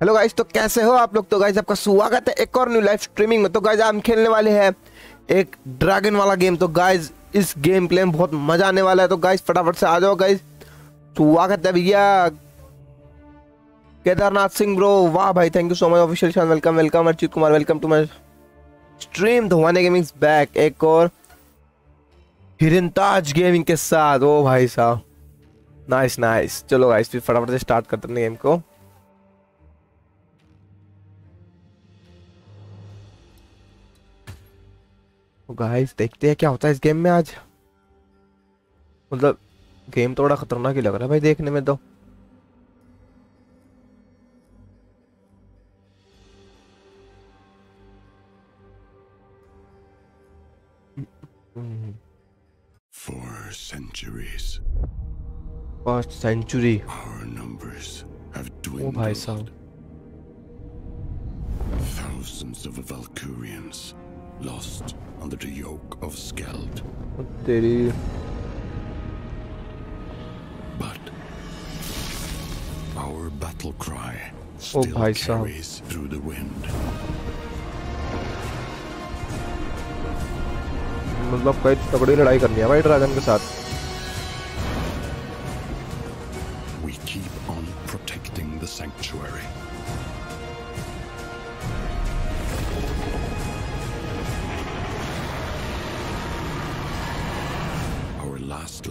Hello guys तो कैसे हो आप लोग? तो गाइस आपका स्वागत है एक और न्यू लाइव स्ट्रीमिंग में। तो गाइस हम खेलने वाले हैं एक ड्रैगन वाला गेम तो गाइस इस गेम प्ले में बहुत मज़ा आने वाला है। तो गाइस फटाफट से आ जाओ गाइस स्वागत है भैया। केदारनाथ सिंह ब्रो वाह भाई thank you so much official Shaan welcome welcome Archit Kumar. Welcome to my stream धोवाने gaming back एक और हिरनताज गेमिंग के साथ। ओ भाई साहब। नाइस नाइस चलो गाइस फिर फटाफट से स्टार्ट करते हैं गेम को। गाइस देखते हैं क्या होता है इस गेम में आज। मतलब गेम तो बड़ा खतरनाक ही लग रहा है भाई देखने में तो। For centuries, first century our numbers have dwindled. साहब Thousands of Valkyrians lost under the yoke of Skeld. ओ तेरी But our battle cry still भाई साहब। carries through the wind. मतलब कई तगड़ी लड़ाई करनी है भाई ड्रैगन के साथ We keep on protecting the sanctuary.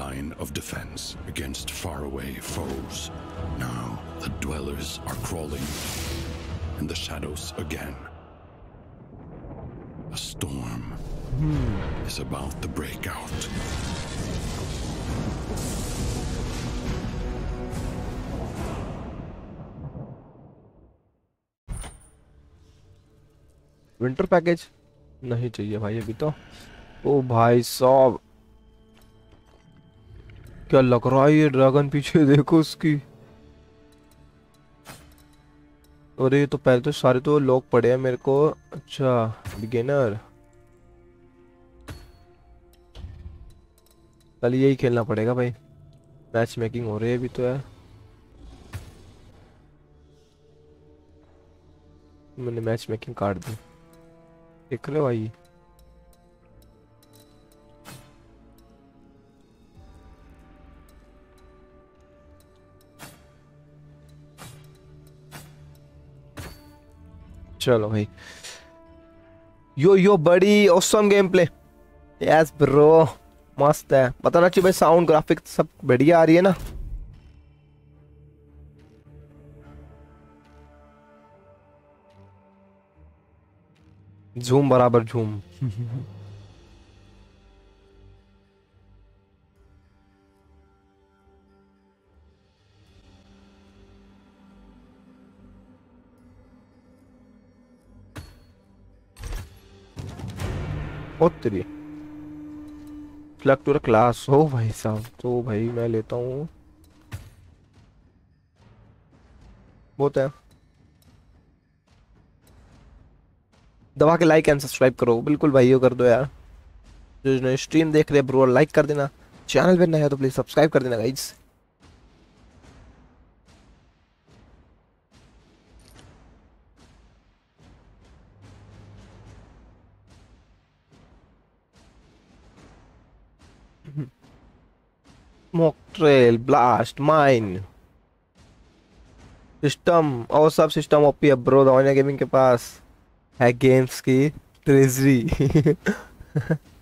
line of defense against faraway foes. Now the dwellers are crawling in the shadows again. A storm is about to break out. Winter package नहीं चाहिए भाई अभी तो ओ भाई साहब क्या लग रहा है ये ड्रैगन पीछे देखो उसकी? अरे, ये तो पहले तो सारे तो लोग पड़े हैं मेरे को। अच्छा बिगिनर कल यही खेलना पड़ेगा भाई। मैच मेकिंग हो रही है अभी तो यार। मैंने मैच मेकिंग काट दी। देख रहे हो भाई? चलो भाई। यो यो बड़ी awesome game play yes bro मस्त है। पता ना चाहिए भाई साउंड ग्राफिक सब बढ़िया आ रही है ना। झूम बराबर झूम। फ्लैग टू क्लास हो भाई साहब तो भाई मैं लेता हूँ। बहुत है। दबा के लाइक एंड सब्सक्राइब करो। बिल्कुल भाइयों कर दो यार। जो जो स्ट्रीम देख रहे हैं ब्रो लाइक कर देना। चैनल पर नया है तो प्लीज़ सब्सक्राइब कर देना guys Smoke trail blast mine. System और सब सिस्टम ओपी है ब्रो दवानिया गेमिंग के पास है गेम्स की ट्रेजरी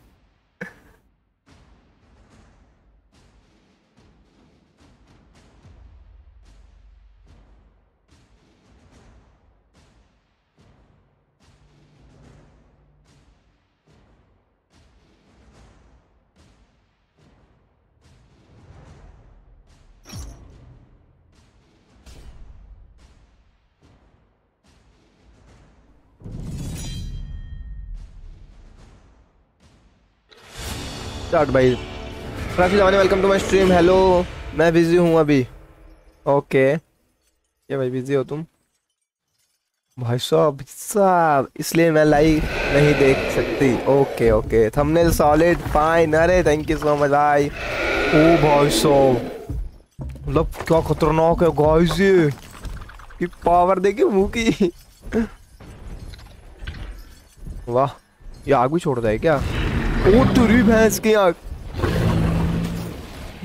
स्टार्ट भाई राखी जवानी welcome to my stream hello मैं बिज़ी हूँ अभी। ओके ये भाई बिज़ी हो तुम? भाई साहब साहब, इसलिए मैं लाइव नहीं देख सकती। Okay okay thumbnail solid fine अरे थैंक यू सो मच भाई ओ भाई साहब मतलब क्या खतरनाक है गाइस ये। कि पावर देखिए मुँह की। वाह, ये आग भी छोड़ता है क्या? ओ तुरी भैंस की आग।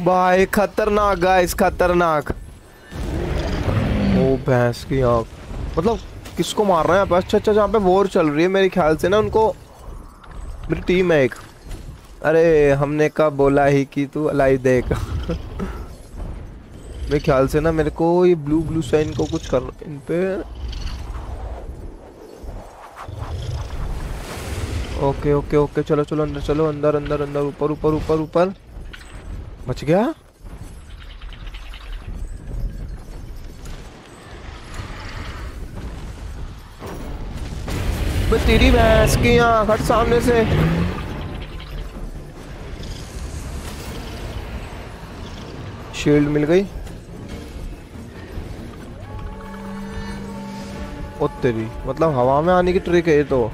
भाई, खतरनाक गाइस खतरनाक। ओ, भैंस की आग। मतलब किसको मार रहे हैं अच्छा अच्छा जहाँ पे वॉर चल रही है, मेरे ख्याल से ना उनको मेरी टीम है एक। अरे, हमने कब बोला ही कि तू अलाई देख। मेरे ख्याल से ना मेरे को ये ब्लू ब्लू साइन को कुछ कर इन पे ओके ओके ओके, चलो चलो, अंदर चलो, अंदर अंदर अंदर, ऊपर ऊपर ऊपर ऊपर। बच गया? तेरी भैंस की आँख हट सामने से। शील्ड मिल गई। ओ तेरी मतलब हवा में आने की ट्रिक है ये तो।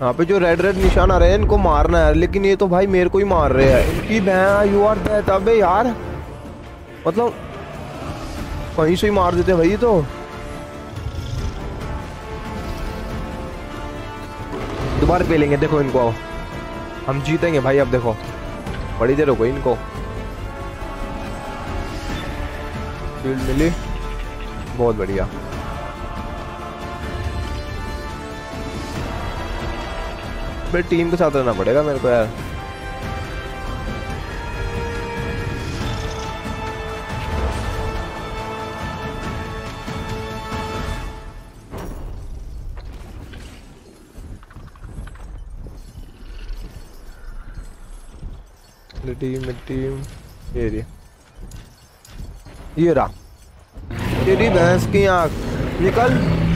यहाँ पे जो रेड रेड निशान आ रहे हैं, इनको मारना है। लेकिन ये तो भाई मेरे को ही मार रहे हैं। इनकी बहन यू आर दैट अबे यार। मतलब कहीं से ही मार देते भाई तो। दोबारा पे लेंगे देखो इनको हम जीतेंगे भाई, अब देखो। बड़ी देर गई इनको। मिली। बहुत बढ़िया। मेरी टीम के साथ रहना पड़ेगा मेरे को यार। टीम टीम ये ये रहा। तेरी भैंस की आँख। निकल।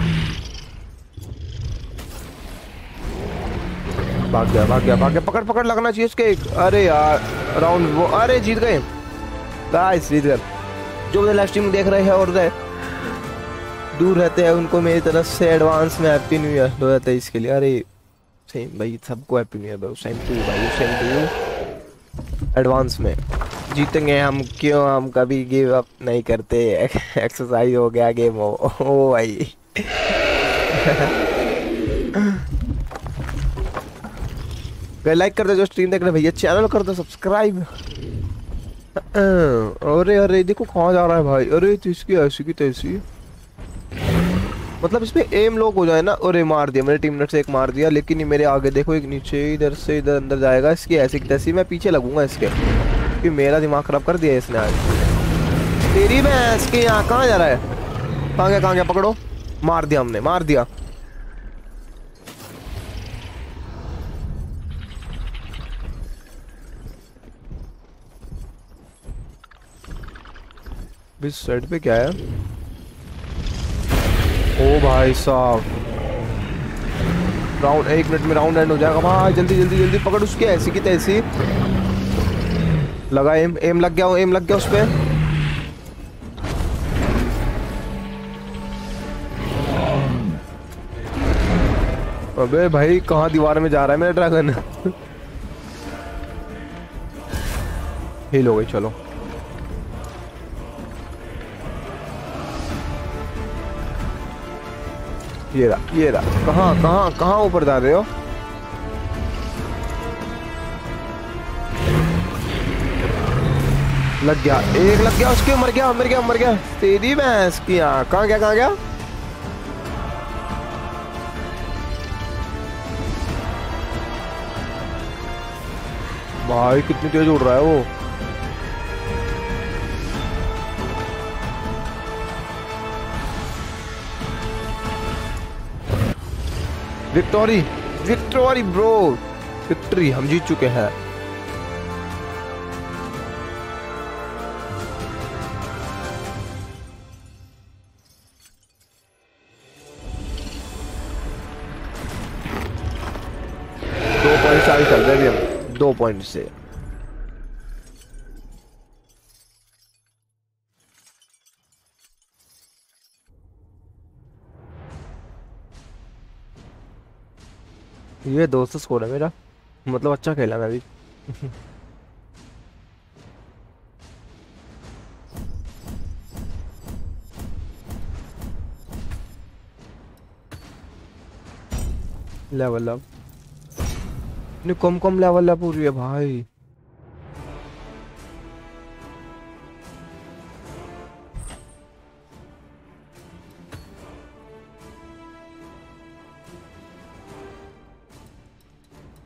भाग गया भाग गया भाग गया। पकड़ पकड़ लगना चाहिए इसके एक अरे यार राउंड वो अरे जीत गए। गाइस जीत गए। जो मेरे लाइव स्ट्रीम देख रहे हैं और रहे, दूर रहते हैं उनको मेरी तरफ़ से एडवांस में हैप्पी न्यू ईयर दो हज़ार तेईस के लिए। अरे सेम भाई सबको हैप्पी न्यू ईयर भाई सेम टू भाई सेम टू एडवांस में। जीतेंगे हम क्यों हम कभी गिव अप नहीं करते? एक्सरसाइज हो गया गेम हो। ओ भाई। लाइक कर दो जो स्ट्रीम देख रहे भैया चैनल कर दो सब्सक्राइब अरे अरे, देखो कहाँ जा रहा है भाई। अरे तो इसकी ऐसी की तैसी। मतलब इसमें एम लोग हो जाए ना, अरे, मार दिया। मेरे टीम से एक मार दिया, लेकिन ये मेरे आगे देखो, एक नीचे, इधर से इधर, अंदर जाएगा। इसकी ऐसी की तैसी, मैं पीछे लगूँगा इसके। क्योंकि मेरा दिमाग खराब कर दिया इसने आज। तेरी भैंस के यहाँ कहाँ जा रहा है? कहाँ गया कहाँ गया? पकड़ो। मार दिया हमने, मार दिया। इस साइड पे क्या है? ओ भाई साहब। राउंड, एक मिनट में राउंड एंड हो जाएगा। भाई, जल्दी जल्दी जल्दी पकड़ उसके ऐसी की तैसी। लगा, एम एम लग गया, एम लग गया उस पर अबे भाई, कहाँ दीवार में जा रहा है मेरा ड्रैगन? हिल हो गई, चलो। ये रहा ये रहा कहाँ कहाँ कहाँ ऊपर जा रहे हो? लग गया, एक लग गया, उसके मर गया मर गया मर गया। तेरी भैंस की यहाँ कहाँ गया कहाँ गया? भाई, कितनी तेज उड़ रहा है वो। विक्टोरी विक्टोरी ब्रो विक्ट्री हम जीत चुके हैं। दो पॉइंट से आगे चल रहे हैं हम। दो पॉइंट से। ये दो सौ स्कोर है मेरा। मतलब अच्छा खेला मैं भी। लेवल लेवल नहीं कम कम लेवल अप हो है भाई।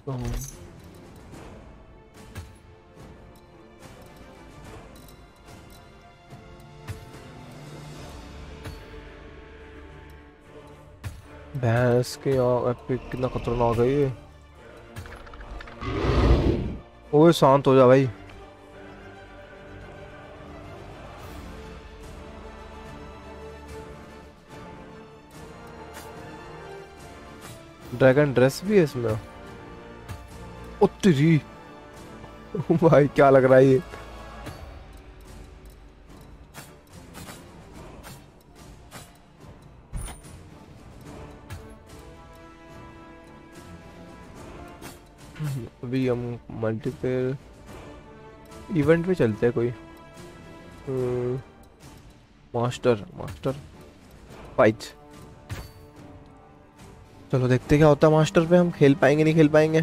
Oh. भैंस के एपिक कितना खतरनाक है ये ओए, शांत हो जा भाई ड्रैगन ड्रेस भी है इसमें उत्तरी। भाई, क्या लग रहा है ये? अभी हम मल्टीप्लेयर इवेंट पे चलते हैं कोई। मास्टर मास्टर फाइट चलो देखते क्या होता है मास्टर पे। हम खेल पाएँगे, नहीं खेल पाएँगे।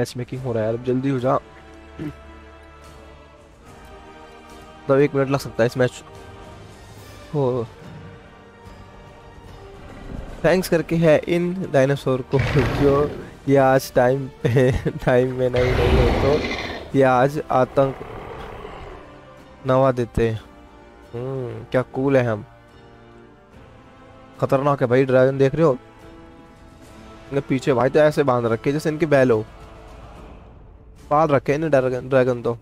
मैच मेकिंग हो रहा है यार जल्दी हो जा। तो एक मिनट लग सकता है इस मैच हो। थैंक्स करके है इन डायनासोर को, जो ये आज टाइम पे टाइम में नहीं नहीं हो तो ये आज आतंक नवा देते हम्म क्या कूल है हम। खतरनाक है भाई ड्रैगन देख रहे हो? पीछे भाई तो ऐसे बाँध रखे जैसे इनकी बैल हो। पाल रखे हैं ड्रैगन ड्रैगन तो।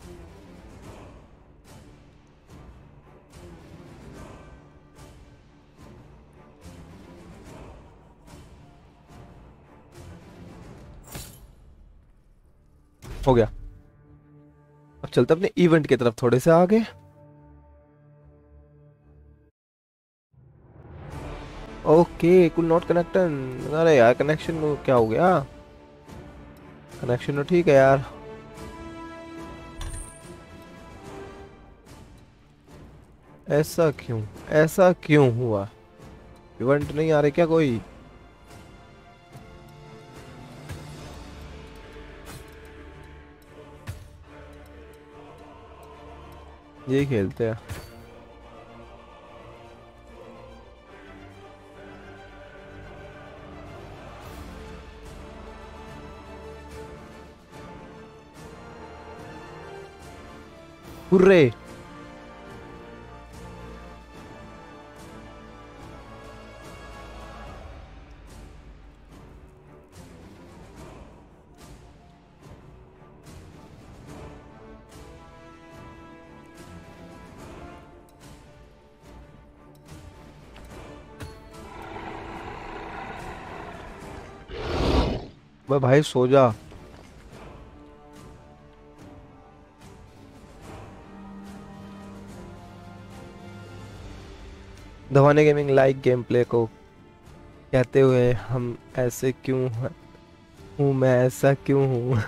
हो गया। अब चलते अपने इवेंट की तरफ़ थोड़े से आगे। ओके कुल नॉट कनेक्टन अरे यार कनेक्शन क्या हो गया? कनेक्शन तो ठीक है यार। ऐसा क्यों? ऐसा क्यों हुआ? इवेंट नहीं आ रहे क्या कोई? ये खेलते हैं। हुर्रे! मैं भाई, सो जा। धवाने गेमिंग लाइक गेम प्ले को कहते हुए हम ऐसे क्यों हूँ? मैं ऐसा क्यों हूँ?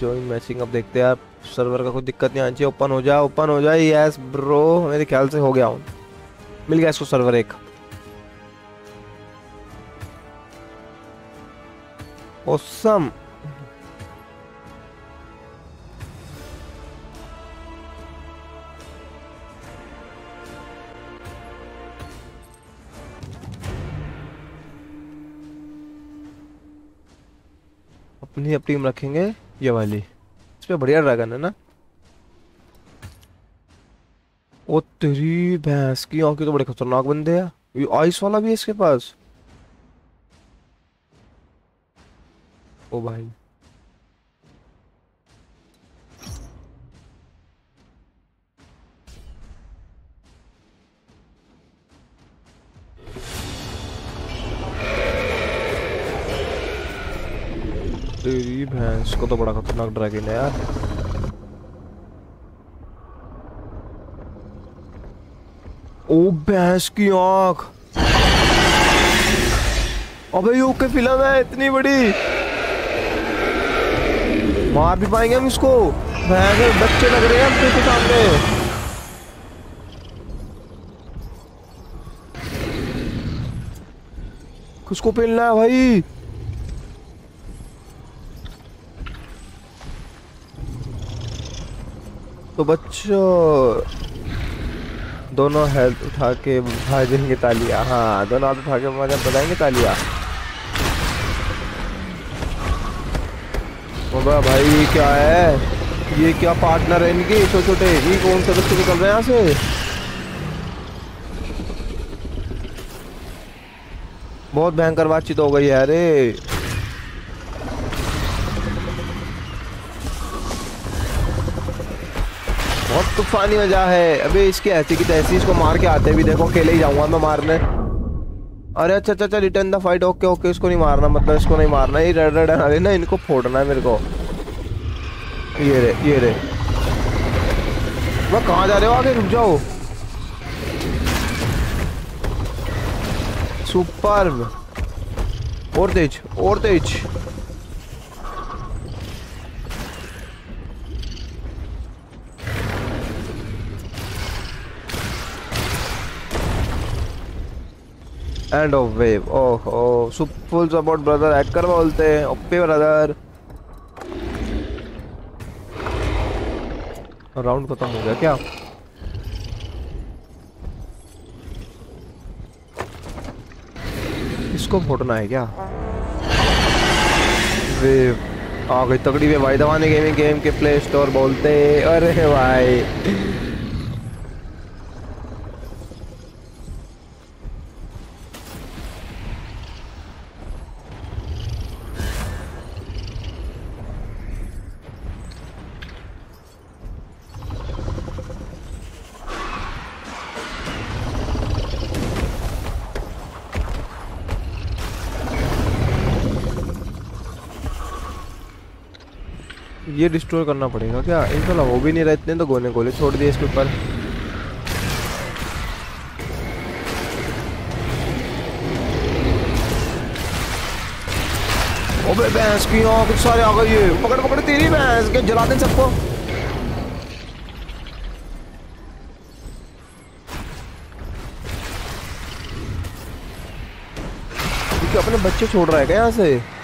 जॉइन मैचिंग अब देखते हैं आप सर्वर का कोई दिक्कत नहीं आनी चाहिए। ओपन हो जाए ओपन हो जाए यस ब्रो मेरे ख्याल से हो गया हूँ मिल गया इसको सर्वर एक। Awesome. अपनी अपनी टीम रखेंगे, ये वाली। इस पे बढ़िया ड्रैगन है ना? ओ तेरी भैंस की आँखें तो बड़े खतरनाक बंदे हैं। ये आइस वाला भी है इसके पास? को भाई। तेरी भैंस को तो बड़ा खतरनाक ड्रैगन है यार। ओ भैंस की आँख। अबे यूके फ़िल्म है, इतनी बड़ी। मार भी पाएँगे हम इसको। भैंस बच्चे लग रहे हैं हम के सामने। किसको पेलना है भाई? तो बच्चों, दोनों हेल्थ उठा के भाजेंगे तालियाँ। हाँ दोनों हाथ उठा के बताएँगे तालियाँ। बाबा भाई, ये क्या है? ये क्या पार्टनर है इनके? छोटे छोटे ये कौन से बच्चे निकल रहे हैं यहाँ से? बहुत भयंकर बातचीत हो गई है, अरे। बहुत तूफानी वजह है। अबे, इसके ऐसी की तैसी, इसको मार के आते भी देखो, अकेले ही जाऊँगा मैं मारने। अरे अच्छा अच्छा return the fight okay okay इसको नहीं मारना मतलब इसको नहीं मारना, ये रेड रेड है, ना, इनको फोड़ना है मेरे को। ये रे ये रे। मैं कहाँ जा रहे हो? आगे रुक जाओ। सुपर और तेज और तेज। End of wave oh full support brother hacker बोलते हैं। ओपे ब्रदर राउंड खत्म हो गया क्या? इसको फोड़ना है क्या? वेव आ गई तगड़ी वे भाई दवाने गेमिंग गेम के प्ले स्टोर बोलते अरे भाई। ये डिस्ट्रॉय करना पड़ेगा क्या? इनका तो हो भी नहीं रहा, इतने तो गोने गोले छोड़ दिए इसके ऊपर। भैंस की आँख सारे आ है। पकड़ पकड़, तेरी भैंस के जला सबको। अपने बच्चे छोड़ रहा है क्या यहाँ से?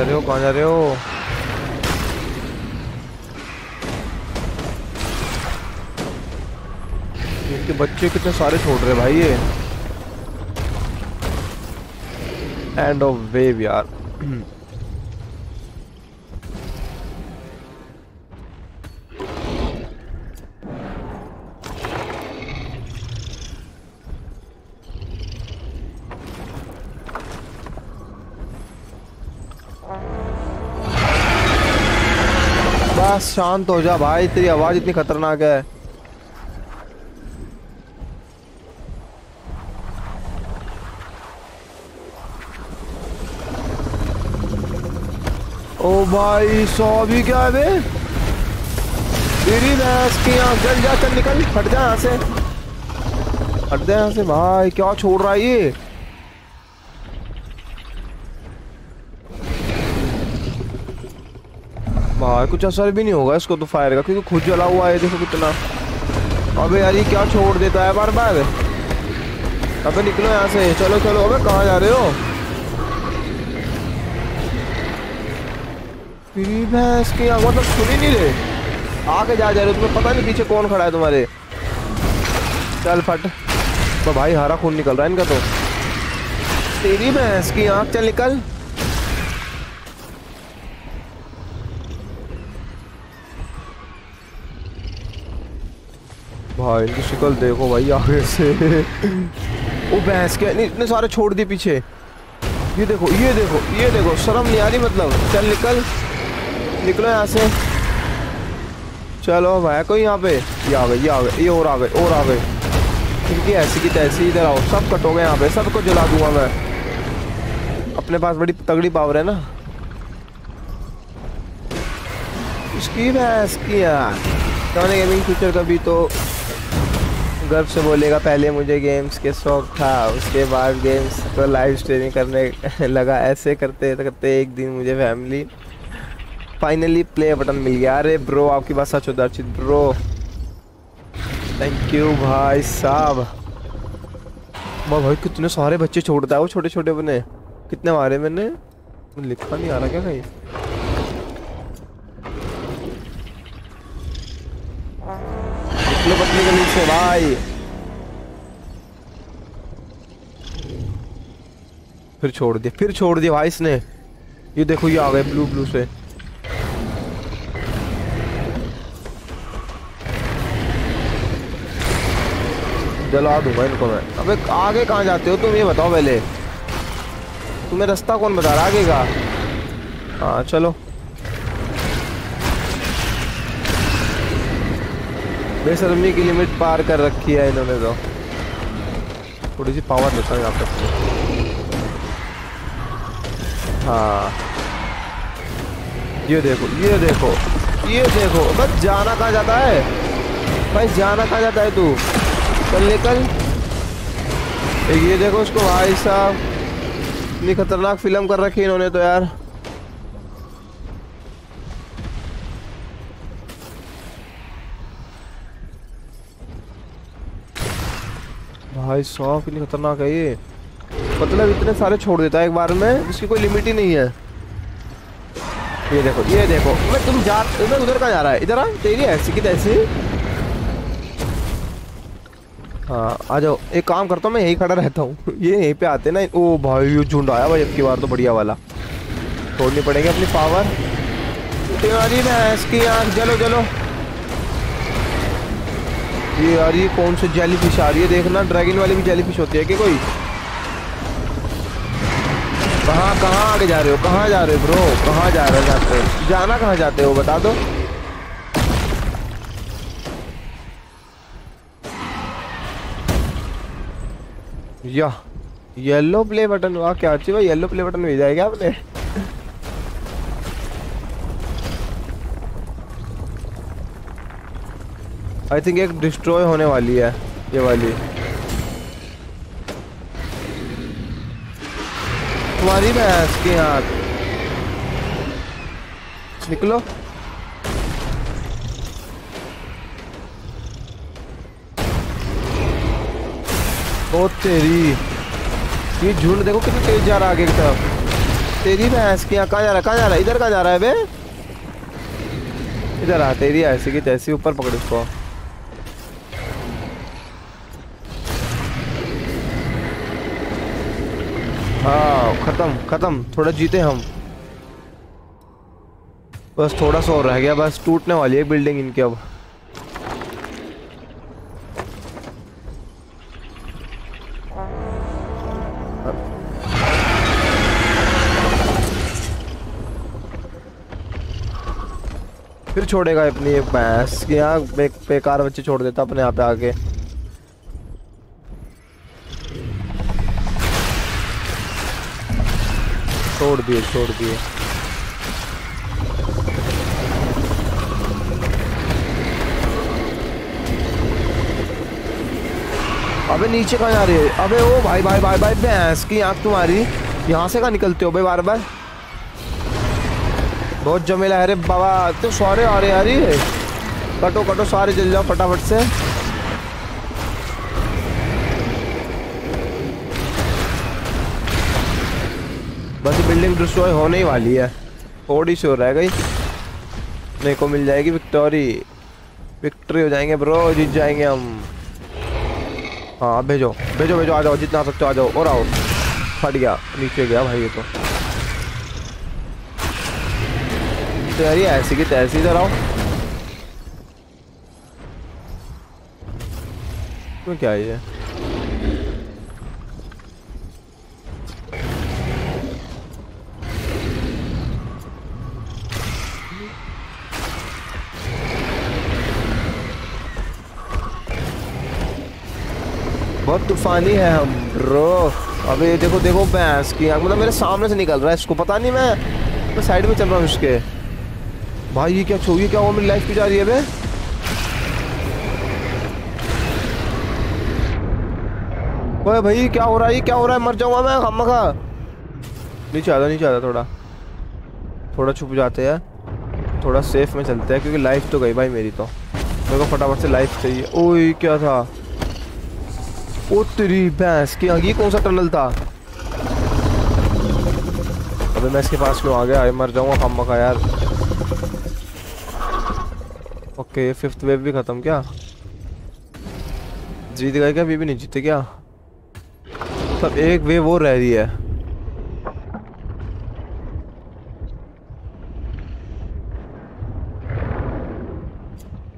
जा रहे हो? कहाँ जा रहे हो? इनके बच्चे कितने सारे छोड़ रहे भाई ये? एंड ऑफ़ वेव यार। शांत हो जा भाई, तेरी आवाज़ इतनी खतरनाक है। ओ भाई, सौ भी क्या है बे? तेरी भैंस की आँख। जल जा, चल निकल, हट जा यहाँ से। हट जा यहाँ से। भाई, क्या छोड़ रहा है ये? भाई कुछ असर भी नहीं होगा इसको तो फायर का, क्योंकि खुद जला हुआ है, देखो कितना। अबे यार, ये क्या छोड़ देता है बार बार? अबे निकलो यहाँ से। चलो चलो, अबे कहाँ जा रहे हो? भैंस की मतलब सुन ही नहीं रहे आगे जा जा रहे तुम्हें पता नहीं पीछे कौन खड़ा है तुम्हारे। चल फट। तो भाई, हरा खून निकल रहा है इनका तो। तेरी भैंस की आँख चल निकल। भाई इनकी शक्ल देखो भाई आगे से। वो भैंस के इतने सारे छोड़ दिए पीछे। ये देखो ये देखो ये देखो, शर्म नहीं आ रही मतलब? चल निकल। निकलो यहाँ से। चलो भाई, कोई यहाँ पे। ये आ गए, ये आ गए, ये और आ गए, और आ गए। इनकी ऐसी की तैसी, इधर आओ। सब कटोगे यहाँ पे, सबको जला दूँगा मैं। अपने पास बड़ी तगड़ी पावर है ना। इसकी भैंस की यार। गेमिंग फ्यूचर कभी तो। गर्व से बोलेगा, पहले मुझे गेम्स के शौक था, उसके बाद गेम्स को लाइव स्ट्रीमिंग करने लगा। ऐसे करते करते एक दिन मुझे फैमिली फाइनली प्ले बटन मिल गया। अरे ब्रो आपकी बात सच होता अर्चित ब्रो थैंक यू भाई साहब। भाई, कितने सारे बच्चे छोड़ता है वो छोटे छोटे बने। कितने मारे मैंने? लिखा नहीं आ रहा क्या कहीं? से भाई फिर छोड़ दिया, फिर छोड़ दिया भाई इसने। ये देखो, ये आ गए ब्लू ब्लू से। जला दूँगा इनको मैं। अबे, आगे कहाँ जाते हो? तुम ये बताओ पहले। तुम्हें रास्ता कौन बता रहा आगे का? हाँ चलो। बेशर्मी की लिमिट पार कर रखी है इन्होंने तो। थोड़ी सी पावर देता हूँ यहाँ पे। हाँ। ये देखो ये देखो ये देखो, बस जाना कहाँ जाता है? भाई जाना कहाँ जाता है तू? चल निकल ये देखो, उसको भाई साहब, इतनी खतरनाक फ़िल्म कर रखी इन्होंने तो यार। भाई साहब कितनी खतरनाक है ये। मतलब इतने सारे छोड़ देता है एक बार में, इसकी कोई लिमिट ही नहीं है। ये देखो ये देखो मैं तुम जा मैं उधर कहाँ जा रहा है? इधर आ, तेरी ऐसी की तैसी। हाँ आ जाओ। एक काम करता हूँ, मैं यहीं खड़ा रहता हूँ। ये यहीं पे आते ना, ओ भाई, ये झुंड आया भाई अब की बार तो बढ़िया वाला। छोड़नी पड़ेगी अपनी पावर तुम्हारी भैंस की आँख चलो चलो ये यार, ये कौन सी जेली फ़िश आ रही है? देखना ड्रैगन वाली भी जेली फ़िश होती है कि कोई? कहाँ कहाँ आगे जा रहे हो? कहाँ जा रहे हो ब्रो कहाँ जा रहे हो जाते हो? जाना कहाँ जाते हो, बता दो। या येलो प्ले बटन वाह, क्या अच्छी भाई येलो प्ले बटन भेजा है क्या आपने? आई थिंक एक डिस्ट्रॉय होने वाली है, ये वाली। तुम्हारी भैंस की हाथ निकलो। ओ तेरी, ये झुंड देखो कितना तेज जा रहा आगे की तरफ़। तेरी भैंस की कहाँ जा रहा है, कहाँ जा रहा है? इधर कहाँ जा रहा है बे? इधर आ, तेरी ऐसी की तैसी ऊपर पकड़ उसको हाँ खत्म खत्म। थोड़ा जीते हम। बस थोड़ा सा और रह गया, बस टूटने वाली है बिल्डिंग इनकी अब। फिर छोड़ेगा अपनी भैंस यहाँ बेकार बच्चे छोड़ देता अपने यहाँ पे आके। छोड़ दिए छोड़ दिए। अबे नीचे कहाँ जा रही है? अबे ओ भाई भाई भाई भाई, भैंस की आँख तुम्हारी। यहाँ से कहाँ निकलते हो भाई बार बार बहुत जमेला है रे बाबा तो सारे आ रहे ये। कटो कटो, सारे जल जाओ फटाफट से। डिस्ट्रॉय होने ही वाली है। थोड़ी सी हो रह गई मेरे को मिल जाएगी विक्टोरी। विक्ट्री हो जाएँगे ब्रो, जीत जाएँगे हम। हाँ भेजो भेजो भेजो, आ जाओ, जितना सकते हो आ जाओ। और आओ। फट गया, नीचे गया भाई ये तो। तो ऐसी की तैसी, इधर आओ। तो क्या है ये? तूफानी है हम। ब्रो, अबे देखो देखो भैंस की आँख मतलब मेरे सामने से निकल रहा है इसको, पता नहीं मैं मैं साइड में चल रहा हूँ इसके। भाई ये क्या छो, ये क्या हुआ मेरी लाइफ की जा रही है बे? ओए भाई क्या हो रहा है क्या हो रहा है? मर जाऊँगा मैं, हम खा। नीचे आता नीचे आता थोड़ा। थोड़ा छुप जाते हैं। थोड़ा सेफ़ में चलते हैं, क्योंकि लाइफ तो गई भाई मेरी तो। मेरे को फटाफट से लाइफ चाहिए। ओए, क्या था? ओ तेरी भैंस की ये कौन सा टनल था? अबे मैं इसके पास क्यों आ गया? मर जाऊँगा खम्मा का यार। ओके फिफ्थ वेव भी खत्म क्या? जीत गए क्या? अभी भी नहीं जीते क्या? सब एक वेव वो रह रही है।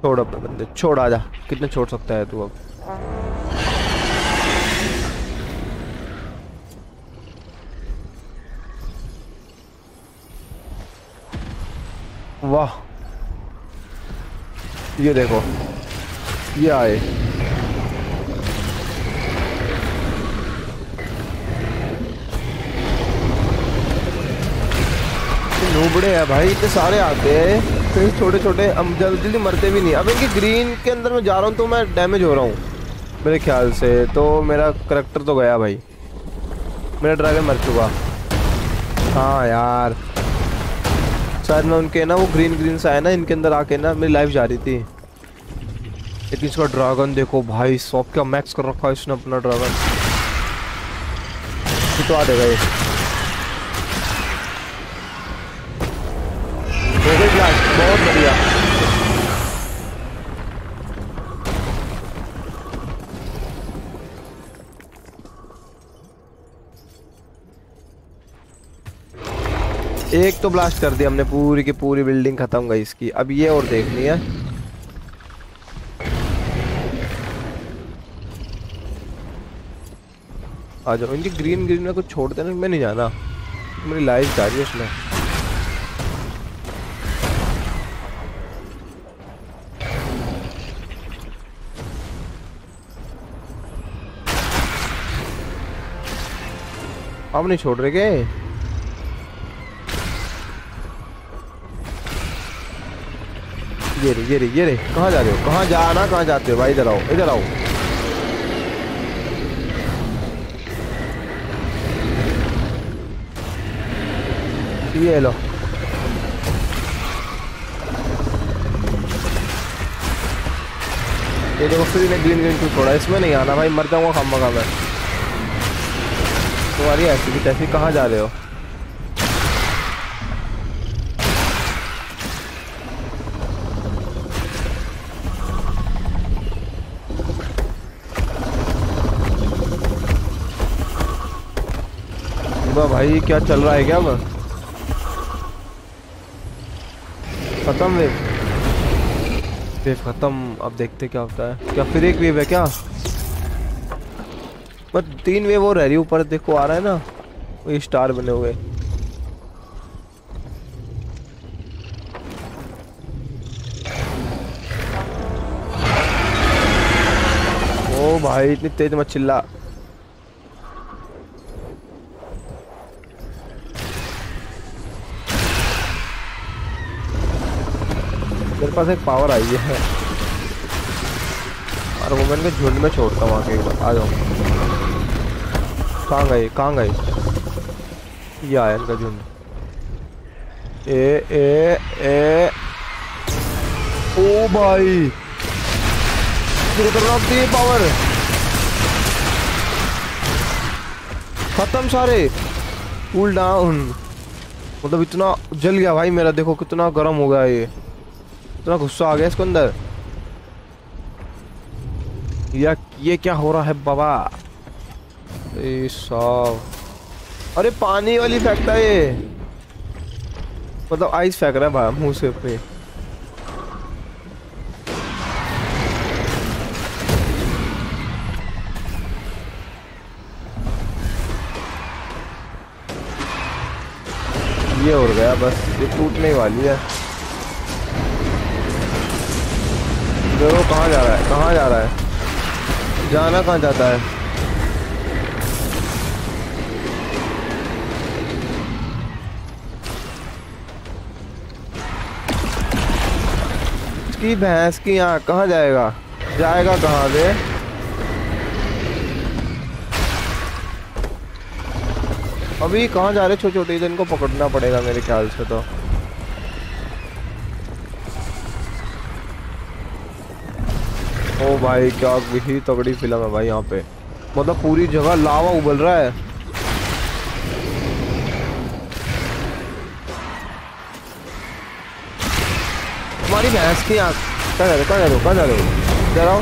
छोड़ अपने बंदे, छोड़ आ जा। कितने छोड़ सकता है तू अब? वाह। ये देखो, ये आए। नूबड़े हैं भाई, इतने सारे आते हैं। फिर छोटे छोटे हम जल्दी जल्दी मरते भी नहीं। अब इनकी ग्रीन के अंदर मैं जा रहा हूँ तो मैं डैमेज हो रहा हूँ। मेरे ख्याल से तो मेरा करेक्टर तो गया भाई। मेरा ड्रैगन मर चुका। हाँ यार। शायद मैं उनके ना, वो ग्रीन ग्रीन सा है ना, इनके अंदर आके ना मेरी लाइफ जा रही थी। लेकिन इसका ड्रैगन देखो भाई सॉप क्या मैक्स कर रखा है इसने अपना ड्रैगन तो आ देगा ये। बहुत बढ़िया। एक तो ब्लास्ट कर दिया हमने पूरी की पूरी बिल्डिंग खत्म गई इसकी अब ये और देखनी है। आ जाओ, इनकी ग्रीन ग्रीन में कुछ छोड़ते ना, मैं नहीं जाना। मेरी लाइफ जा रही है उसमें अब नहीं छोड़ रहे के ये रे ये रे ये रे। कहाँ जा रहे हो? कहाँ जाना कहाँ जाते हो? भाई इधर आओ इधर आओ। ये लो। ये देखो, फिर ने ग्रीन ग्रीन क्यों छोड़ा इसमें नहीं आना, भाई। मर जाऊँगा खम्बा का मैं। तुम्हारी ऐसी की तैसी कहाँ जा रहे हो? भाई, क्या चल रहा है क्या अब? खत्म वेव वेव खत्म। अब देखते क्या होता है। क्या फिर एक वेव है क्या? बस तीन वे वो रह रही ऊपर। देखो, आ रहा है ना। वो स्टार बने हुए। ओ भाई, इतनी तेज मत चिल्ला। मेरे पास एक पावर आई है। और वो मैंने झुंड में छोड़ता हूँ आके एक आ जाओ। कहाँ गए कहाँ गए ये आया इनका झुंड। ए ए ए। ओ भाई! दी पावर खत्म सारे। कूल डाउन मतलब इतना जल गया भाई मेरा, देखो कितना गर्म हो गया ये। इतना गुस्सा आ गया इसके अंदर। या ये क्या हो रहा है बाबा? अरे, पानी वाली फेंकता है ये। मतलब आइस फेंक रहा है मुँह से अपने। ये हो गया, बस। ये टूटने वाली है। देखो कहाँ जा रहा है, कहाँ जा रहा है? जाना कहाँ जाता है? इसकी भैंस की यहाँ कहाँ जाएगा? जाएगा कहाँ पे अभी कहाँ जा रहे छोटे छोटे इनको पकड़ना पड़ेगा मेरे ख्याल से तो। ओ भाई, क्या ही तगड़ी फ़िल्म है भाई यहाँ पे। मतलब पूरी जगह लावा उबल रहा है। हमारी भैंस की आँख। कहाँ जा रहे कहाँ जा रहे हो कहाँ जा रहे हो? इधर आओ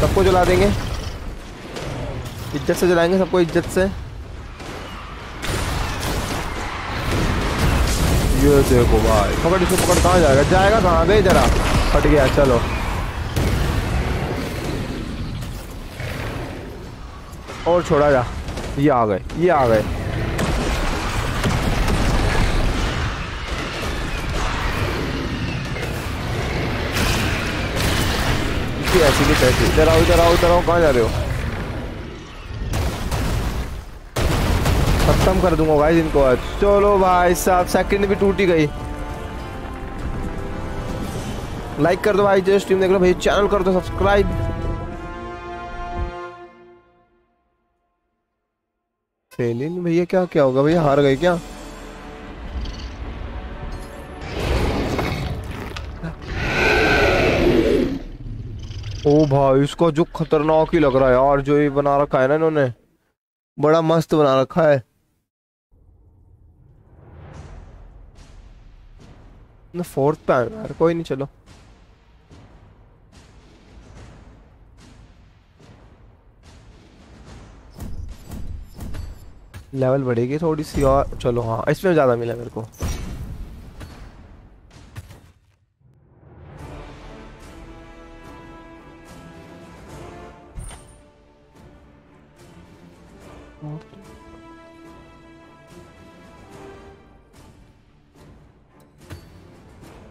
सबको जला देंगे। इज़्ज़त से जलाएँगे सबको, इज़्ज़त से। ये देखो भाई, पकड़ इसको, पकड़, कहाँ जाएगा? जाएगा कहाँ? पे जरा। फट गया, चलो। और छोड़ा जा। ये आ गए, ये आ गए। ऐसी की तैसी। इधर आओ इधर आओ इधर आओ, कहाँ जा रहे हो? खत्म कर दूँगा भाई इनको आज। चलो भाई साहब सेकंड भी टूटी गई। लाइक कर दो भाई जो स्ट्रीम देख लो भाई चैनल कर दो सब्सक्राइब सेलिन भैया, क्या क्या होगा? भैया, हार गए क्या? ओ भाई, इसका जो खतरनाक ही लग रहा है यार, जो ये बना रखा है ना इन्होंने। बड़ा मस्त बना रखा है। फोर्थ पे यार, कोई नहीं, चलो। लेवल बढ़ेगी थोड़ी सी और चलो हाँ इसमें ज़्यादा मिला मेरे को।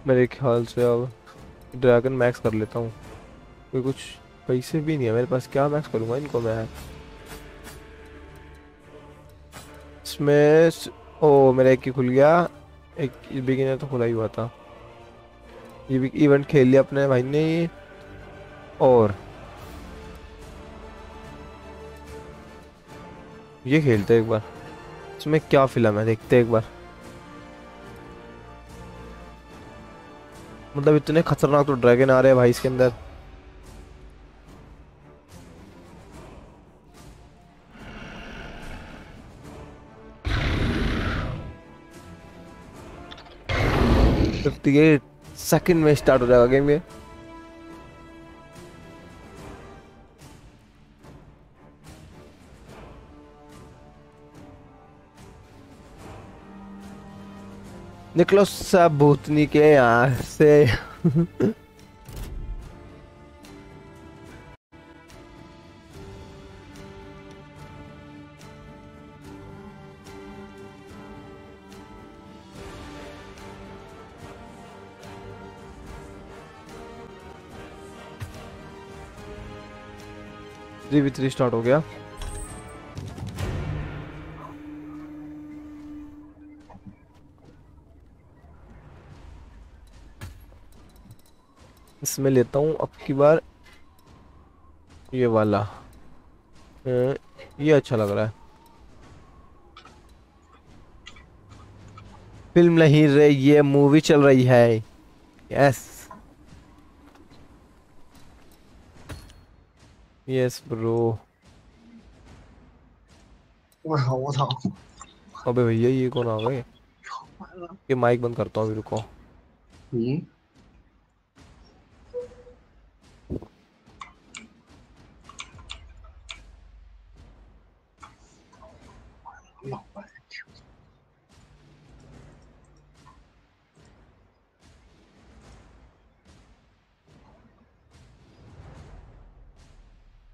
मेरे ख्याल से अब ड्रैगन मैक्स कर लेता हूँ। कुछ पैसे भी नहीं है मेरे पास, क्या मैक्स करूँगा इनको मैं? इसमें ओ, मेरा एक ही खुल गया। एक बिगिनर तो खुला ही हुआ था। ये भी इवेंट खेल लिया अपने भाई ने और? ये खेलते एक बार। इसमें क्या फ़िल्म है? देखते एक बार। मतलब इतने खतरनाक तो ड्रैगन आ रहे हैं भाई इसके अंदर। फिफ्टी एट सेकेंड में स्टार्ट हो जाएगा गेम ये। निकलो सब भूतनी के यहाँ से। थ्री वी थ्री स्टार्ट हो गया। इसमें लेता हूँ अब की बार ये वाला। ये अच्छा लग रहा है। फ़िल्म नहीं रही ये मूवी चल रही है। Yes Yes, bro. वो था। अबे भैया ये कौन आ गए? ये माइक बंद करता हूँ रुको। हम्म।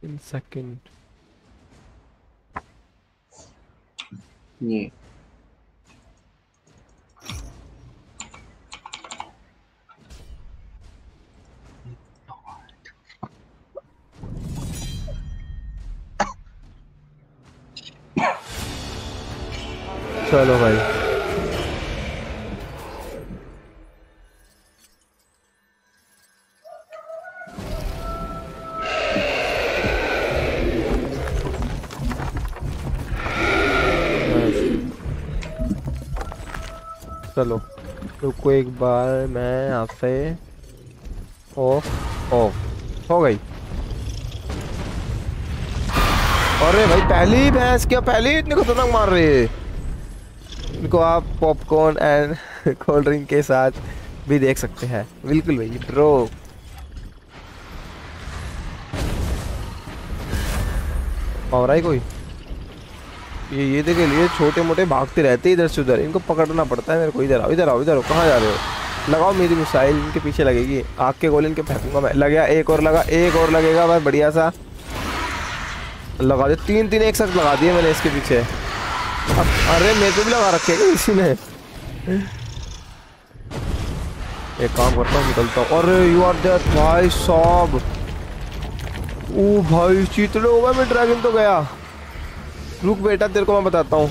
in second. Yeah. चलो भाई चलो। रुको एक बार, मैं यहाँ से ऑफ़ ऑफ़ हो गई। अरे भाई, पहली भैंस क्या? पहली इतनी खतरनाक मार रही है। इनको आप पॉपकॉर्न एंड कोल्ड ड्रिंक के साथ भी देख सकते हैं। बिल्कुल भाई ब्रो और आई कोई? ये ये देखे लिए छोटे मोटे भागते रहते इधर से उधर इनको पकड़ना पड़ता है। मेरे को इधर आओ इधर आओ इधर आओ। कहाँ जा रहे हो? लगाओ मेरी मिसाइल इनके पीछे लगेगी। आग के गोले इनके फेंकूँगा मैं। लग एक और लगा, एक और लगेगा बस बढ़िया सा। लगा दे तीन तीन एक साथ लगा दिए मैंने इसके पीछे। अरे मेरे को भी लगा रखे किसी ने। एक काम करता हूँ, निकलता हूँ। अरे यू आर देयर भाई साहब। ओ भाई चितड़े हो गए मैं ड्रैगन तो गया। रुक बेटा, तेरे को मैं बताता हूँ।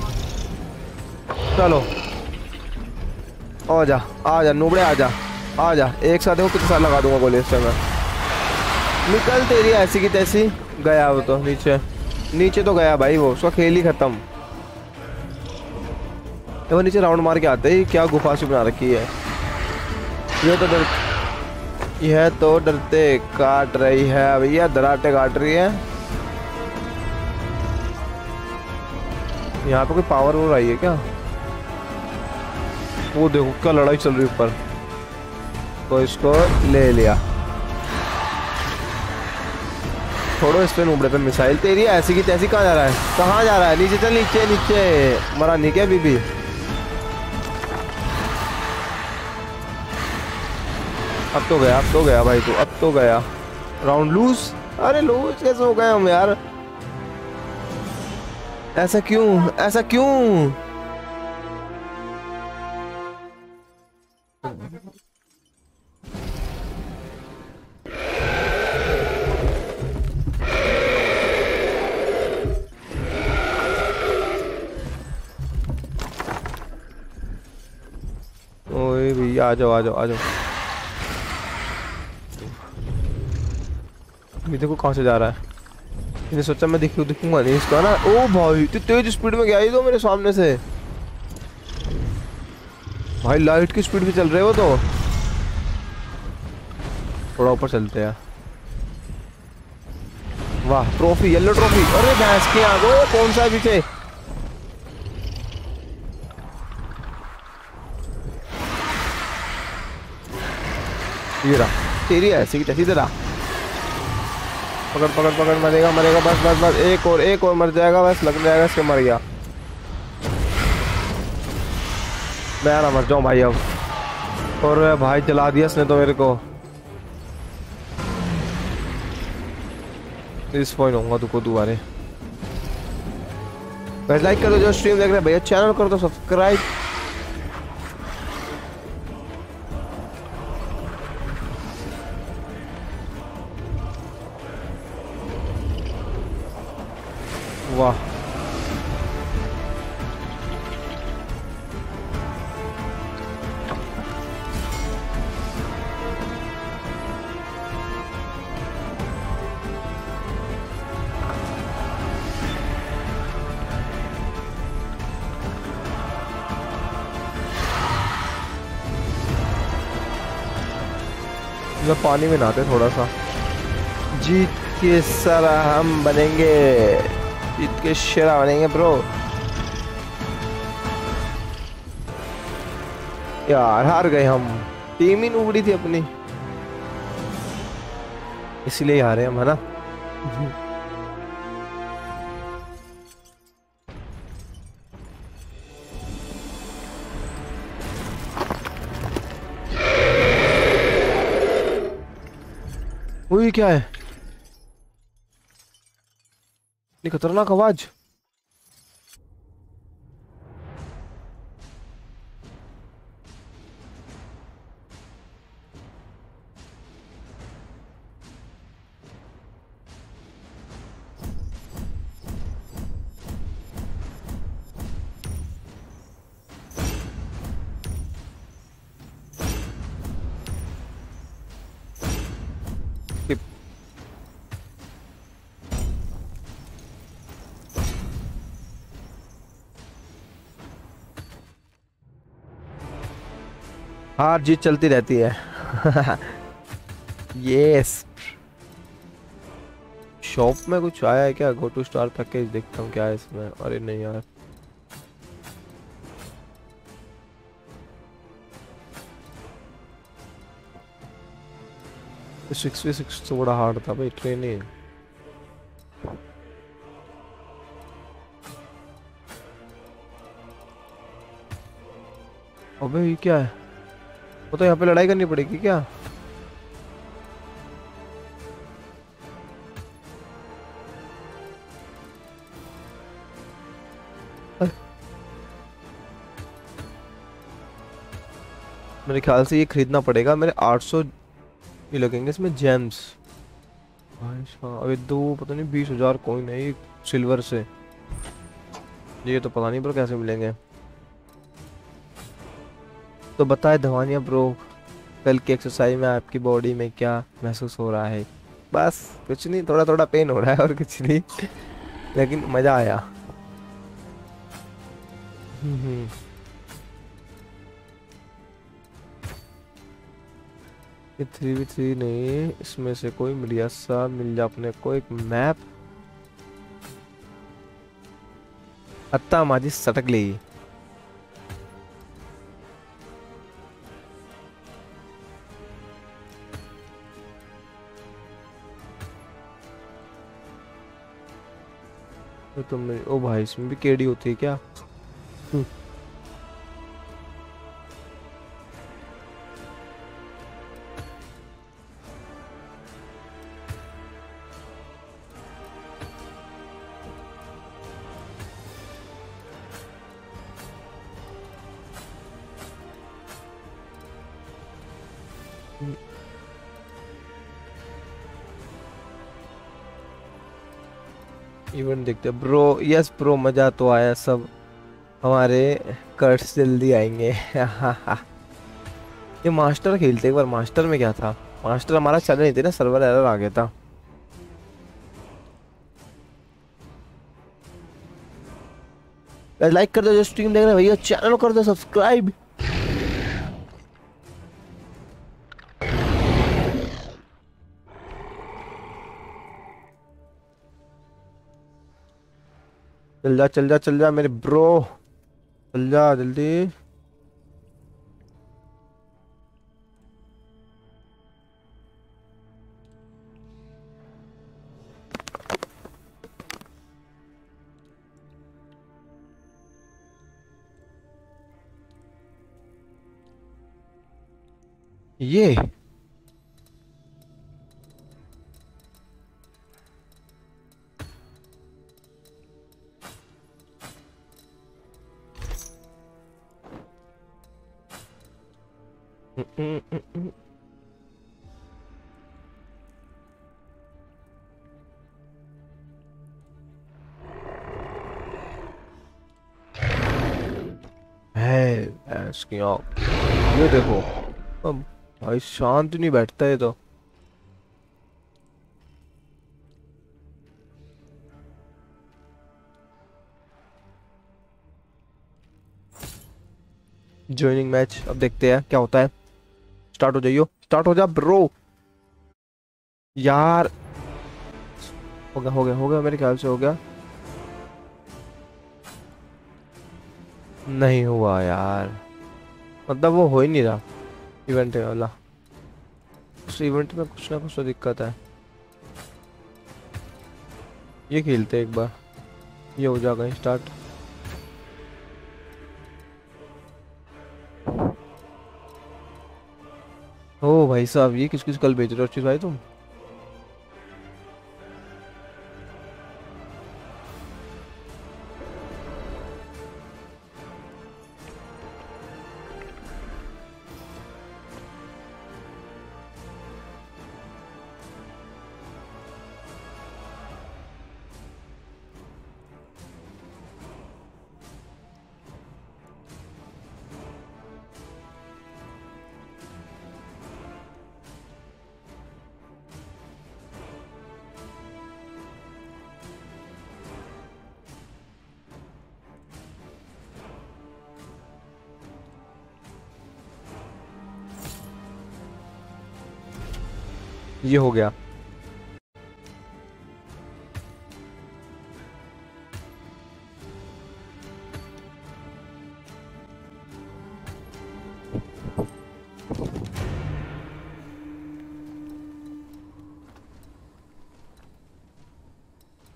चलो। आ जा आ जा, नुबड़े आ जा आ जा। एक साथ देखो कितने साल लगा दूँगा गोली इस समय। निकल तेरी ऐसी की तैसी। गया वो तो नीचे। नीचे तो गया भाई वो, उसका खेल ही खत्म। वो नीचे राउंड मार के आते ही क्या गुफा सी बना रखी है। ये तो डर यह तो डरते काट रही है, भैया दराटे काट रही है। यहाँ पे कोई पावर हो रही है क्या? वो देखो, क्या लड़ाई चल रही ऊपर। तो इसको ले लिया। छोड़ो, इस पे नुबड़े पे मिसाइल तेरी ऐसी की तैसी कहाँ जा रहा है? कहाँ जा रहा है? नीचे चल, नीचे नीचे। मरा नहीं क्या बीबी? अब तो गया, अब तो गया भाई तू, अब तो गया। राउंड लूज अरे लूज कैसे हो गए हम यार? ऐसा क्यों? ऐसा क्यों? ओए भैया, आ जाओ आ जाओ आ जाओ। देखो कहाँ से जा रहा है। मैंने सोचा मैं दिखू, दिखूँगा नहीं इसका ना? ओ भाई तो तेज स्पीड में गया ही तो मेरे सामने से। भाई लाइट की स्पीड भी चल रहे हो तो? थोड़ा ऊपर चलते हैं। वाह ट्रॉफी येलो ट्रॉफी अरे भैंस के आगो कौन सा पीछे? ये रहा, तेरी ऐसी की तैसी तेरा। पकड़ पकड़ पकड़, मरेगा मरेगा, बस बस बस, एक और एक और मर जाएगा, बस लग जाएगा इसके मर गया। मैं ना मर जाऊँ भाई अब। और भाई जला दिया इसने तो मेरे को। इस पॉइंट होऊँगा तुमको दोबारे। लाइक कर दो जो स्ट्रीम देख रहे हैं, भैया चैनल कर दो सब्सक्राइब वाह पानी में नहाते थोड़ा सा। जीत के सर हम बनेंगे। जीत के शेरा बनेंगे ब्रो यार, हार गए हम. टीम ही उबड़ी थी अपनी. इसलिए हारे हम, है ना? वो क्या है ये खतरनाक आवाज़। हार जीत चलती रहती है। यस शॉप में कुछ आया है क्या? गो टू स्टार पैकेज देखता हूँ क्या है इसमें। अरे नहीं यार। सिक्स वी सिक्स तो बड़ा हार्ड था भाई ट्रेन ही। अबे ये क्या है? वो तो यहाँ पे लड़ाई करनी पड़ेगी क्या? मेरे ख्याल से ये खरीदना पड़ेगा। मेरे 800 ये लगेंगे इसमें जेम्स साहब दो, पता नहीं, बीस हज़ार कॉइन है ये सिल्वर से। ये तो पता नहीं पर कैसे मिलेंगे। तो बताए धवानिया ब्रो कल की एक्सरसाइज में आपकी बॉडी में क्या महसूस हो रहा है? बस, कुछ नहीं थोड़ा थोड़ा पेन हो रहा है और कुछ नहीं, लेकिन मज़ा आया। ये थ्री वी थ्री नहीं, इसमें से कोई मिलिया सा मिल जा अपने को, एक मैप अत्ता माजी सटक सटकली तो तुम ओ भाई इसमें भी केडी होती है क्या? देखते हैं। ब्रो यस ब्रो मज़ा तो आया सब। हमारे कट्स जल्दी आएँगे। ये मास्टर खेलते एक बार मास्टर में क्या था? मास्टर हमारा चल नहीं थे ना सर्वर एरर आ गया था। लाइक कर दो जो स्ट्रीम देख रहे हैं। भैया चैनल कर दो सब्सक्राइब चल जा चल जा चल जा मेरे ब्रो। चल जा जल्दी। ये। भाई, शांत नहीं बैठता है तो। ज्वाइनिंग मैच अब देखते हैं क्या होता है। स्टार्ट हो जाइयो। स्टार्ट हो जा ब्रो यार, हो गया हो गया हो गया, मेरे ख्याल से हो गया। नहीं हुआ यार। मतलब वो हो ही नहीं रहा इवेंट वाला। उस इवेंट में कुछ ना कुछ तो दिक्कत है। ये खेलते एक बार। ये हो जाएगा स्टार्ट ओ भाई साहब, ये किस किस कल बेच रहे हो चीज़ भाई तुम? ये हो गया।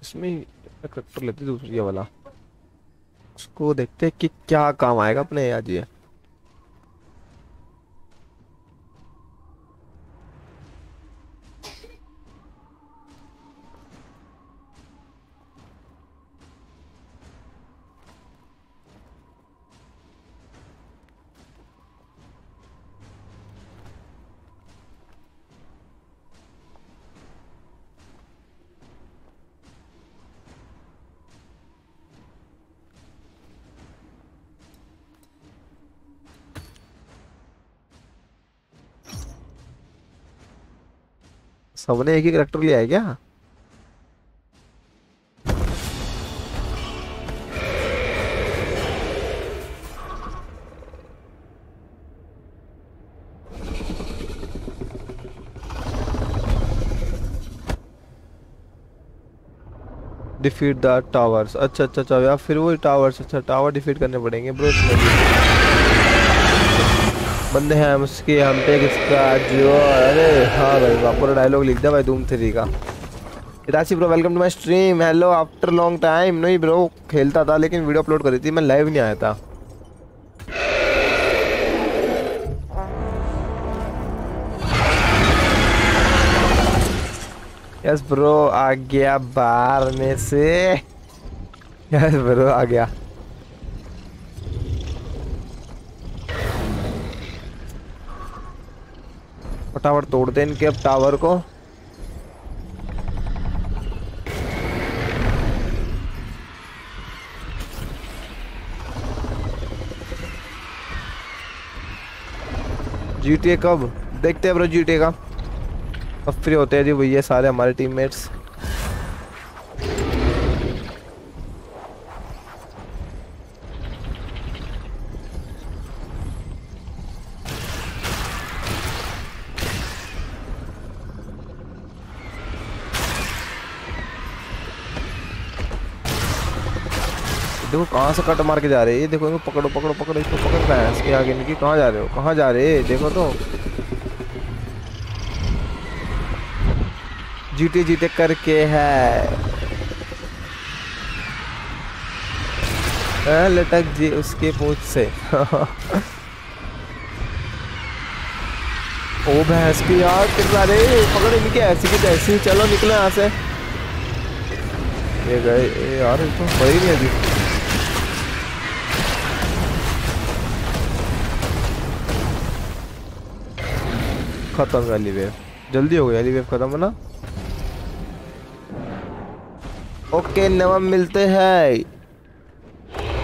इसमें करेक्टर लेते दूसरी वाला। उसको देखते हैं कि क्या काम आएगा अपने आज ये। सबने एक ही करेक्टर लिया है क्या? डिफीट द टावर्स अच्छा अच्छा अच्छा फिर वही टावर्स अच्छा टावर डिफीट करने पड़ेंगे ब्रो बंदे हैं उसके हम पे किसका जो, अरे हाँ भाई वापस डायलॉग लिख दिया भाई धूम थ्री का। इताशी bro welcome to my stream hello after long time नहीं ब्रो खेलता था, लेकिन वीडियो अपलोड करी थी, मैं लाइव नहीं आया था। यस ब्रो आ गया बाहर में से। यस ब्रो आ गया। फटाफट तोड़ दे इनके अब टावर को। जीटीए कब? देखते हैं ब्रो जीटीए का। अब फ्री होते हैं जी भैया सारे हमारे टीममेट्स देखो कहाँ से कट मार के जा रहे हैं? ये देखो, इनको पकड़ो पकड़ो पकड़ो, इसको पकड़ रहा है। इसके आगे इनकी कहाँ जा रहे हो? कहाँ जा रहे देखो तो। जीते जीते करके है। लटक जी, उसके पूछ से। ओ भैंस की यार, कितना रे। पकड़ इनके ऐसी की तैसी। चलो निकले यहाँ से। ये गए यार इसको बड़ी नहीं अभी खत्म वाली वेव। जल्दी हो गई वाली वेव खत्म है ना ओके, नवा मिलते हैं।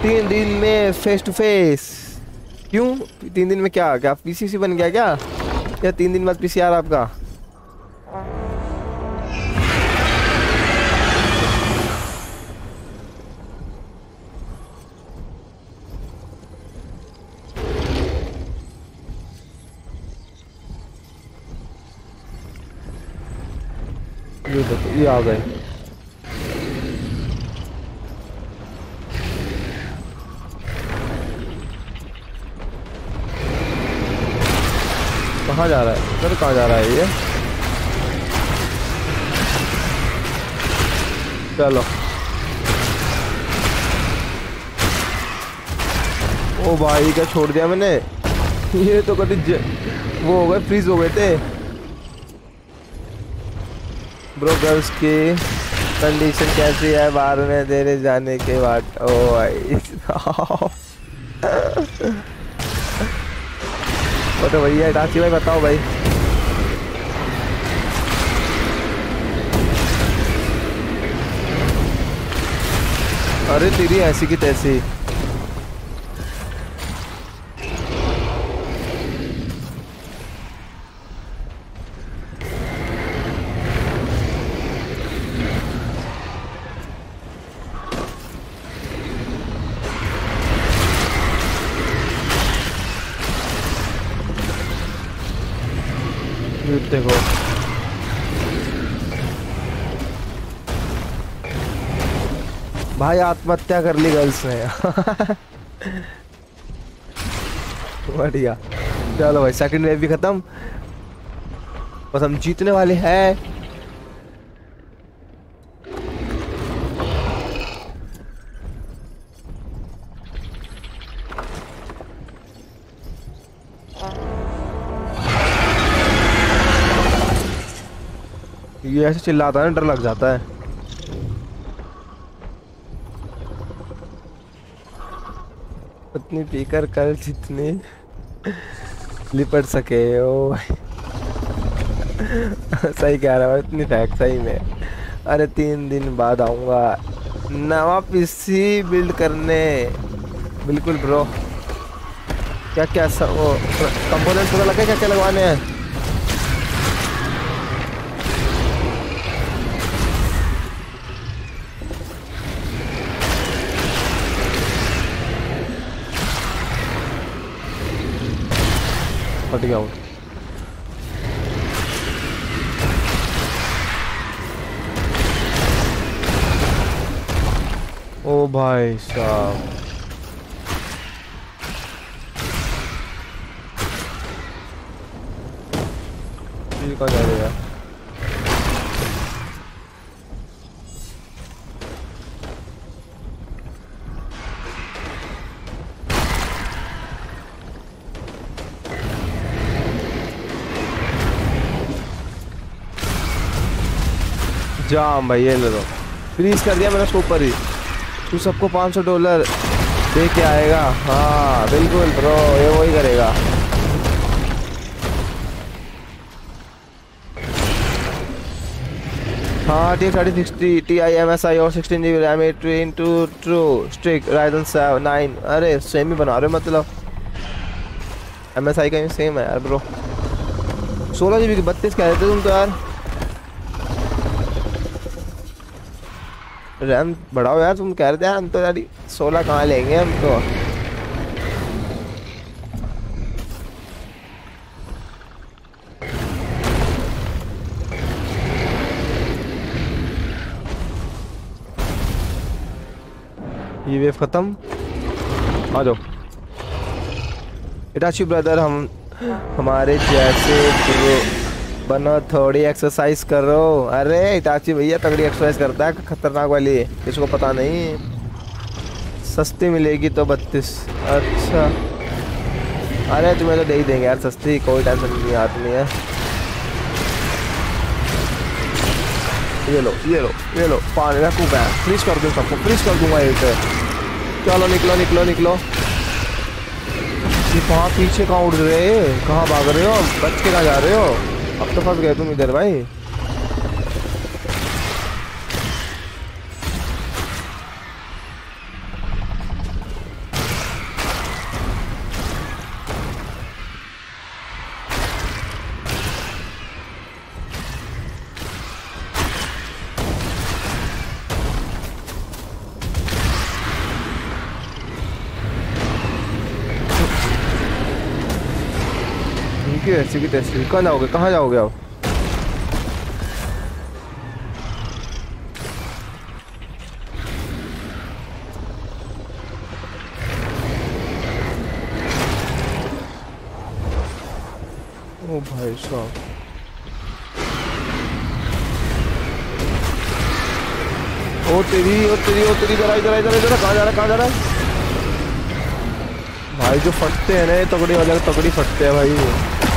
तीन दिन में फेस टू फेस क्यों? तीन दिन में क्या क्या पीसीसी बन गया क्या? या तीन दिन बाद पीसीआर आपका? ये आ गए। कहाँ जा रहा है? सर कहाँ जा रहा है ये। चलो। ओ भाई, क्या छोड़ दिया मैंने? ये तो कभी वो हो गए, फ्रीज हो गए थे। ब्रो गर्ल्स की कंडीशन कैसी है? बाहर में तेरे जाने के बाद। ओ भाई वो तो भैया टाची भाई, बताओ भाई। अरे, तेरी ऐसी की तैसी। देखो भाई, आत्महत्या कर ली गर्ल्स ने बढ़िया। चलो भाई सेकंड वेव भी खत्म। बस हम जीतने वाले हैं। ये ऐसे चिल्लाता है ना डर लग जाता है। उतनी पीकर कर जितनी लिपट सके ओ सही कह रहा है, इतनी फैक्ट सही में। अरे तीन दिन बाद आऊँगा। नवा पीसी बिल्ड करने। बिल्कुल ब्रो क्या क्या सब वो कंपोनेंट पता लगा क्या क्या लगवाने हैं? फट गया वो। ओ भाई साहब। ठीक कहाँ जा रहा हैं। जाम भाई, ये ले लो। फ्रीज कर दिया मैंने उसको ऊपर ही। तू सबको 500 डॉलर दे के आएगा। हाँ बिल्कुल ब्रो ये वही करेगा। हाँ T thirty sixty T I M S I और sixteen G B RAM eight two true streak Ryzen seven nine अरे सेम ही बना रहे हो मतलब। एम एस आई का सेम है यार ब्रो सोलह जी बी बत्तीस कह रहे थे तुम तो यार? रैम बढ़ाओ यार, तुम कह रहे थे हम तो यार सोलह कहाँ लेंगे हम तो? ये वेव खत्म। आ जाओ। इटाची ब्रदर हम, हमारे जैसे बनो, थोड़ी एक्सरसाइज करो। अरे इटाची भैया, तगड़ी एक्सरसाइज करता है खतरनाक वाली किसको पता नहीं। सस्ती मिलेगी तो बत्तीस। अच्छा। अरे, तुम्हें तो दे ही देंगे यार, सस्ती। कोई टेंशन नहीं आदमी है। ये लो ये लो ये लो। पानी कूप है फ्रीज कर दूँ सबको फ्रीज कर दूँगा एक चलो, निकलो निकलो निकलो। ये कहाँ पीछे कहाँ उड़ रहे कहाँ भाग रहे हो? बच के कहाँ जा रहे हो? अब तो फंस गए तुम इधर भाई। ऐसी की तैसी कहाँ जाओगे कहाँ जाओगे आप ओ भाई साहब ओ तेरी ओ तेरी ओ तेरी आ, इधर इधर इधर कहाँ जा रहा है कहाँ जा रहा है भाई जो फटते हैं ना ये तगड़ी वाले तगड़ी फटते हैं भाई